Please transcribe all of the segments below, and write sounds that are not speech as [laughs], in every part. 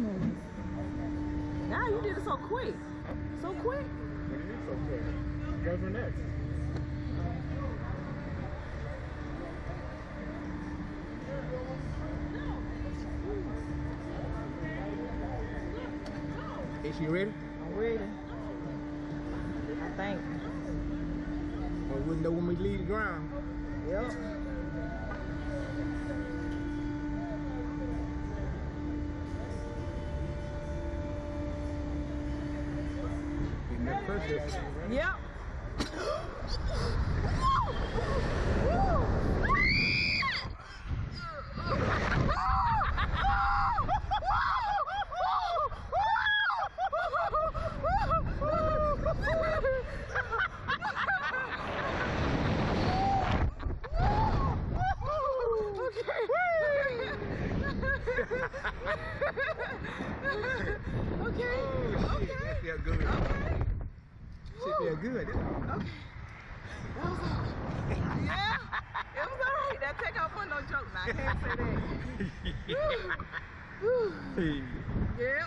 goodness. Now you did it so quick. So quick. What do you mean so quick? Go for next. Is she ready? I'm ready. I think. Or wouldn't know when we leave the ground. Yep. We never first shift. Yep. [laughs] Okay. Okay. Feel good. Good. Okay. That was all right. Yeah, it was all right. That take off on no joke now. I can't say that. [laughs] Whew. Yeah.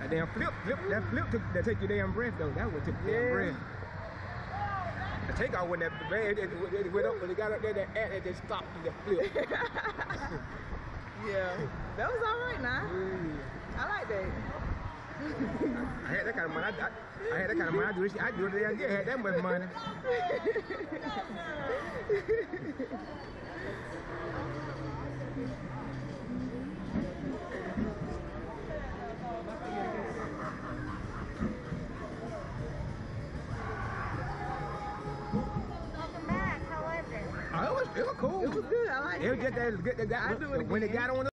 That damn flip, flip, that flip took, that take your damn breath though. That would take your Yeah. damn breath. The takeoff when that bad, it, it, it went up, when it got up there, that at it, just stopped the flip. [laughs] Yeah. That was all right now. Yeah. I like that. I had that kind of money. I, I, I had that kind of money. I do this. I do it every day. I had that much money. Back. How was it? Oh, it was, it was cool. It was good. I like It was just that, that, that, I do it again. when it got on